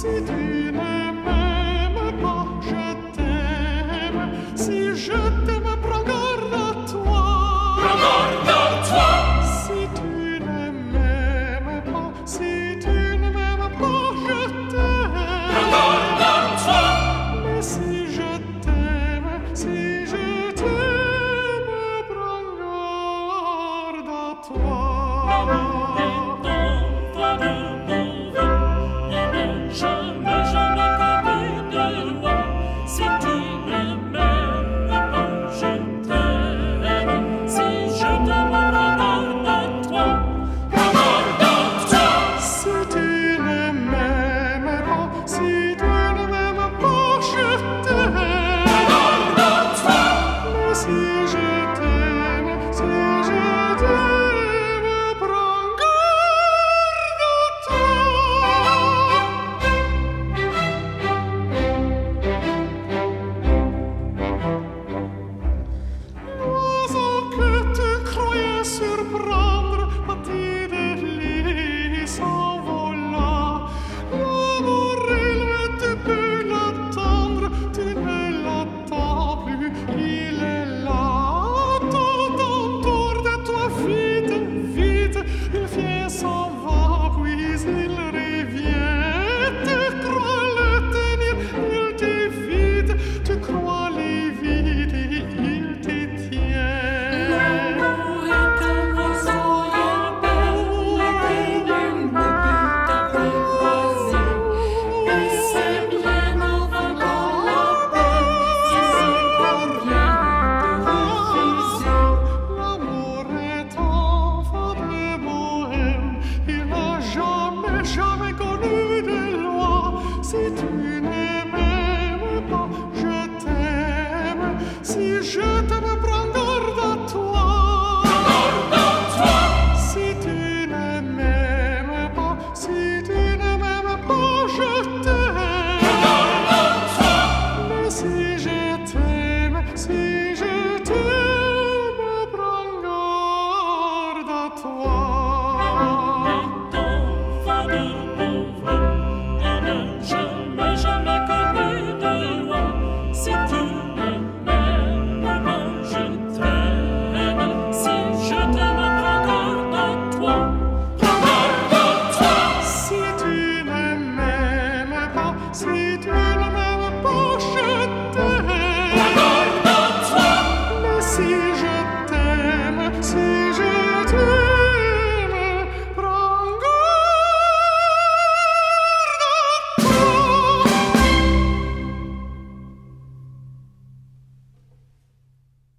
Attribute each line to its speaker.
Speaker 1: Si tu ne m'aimes pas, je t'aime. Si je t'aime, prends garde à toi. Prends garde à toi. Si tu ne m'aimes pas, si tu ne m'aimes pas, je t'aime. Prends garde à toi. Mais si je t'aime, si je t'aime, prends garde à toi. to the ground. si je t'aime. see.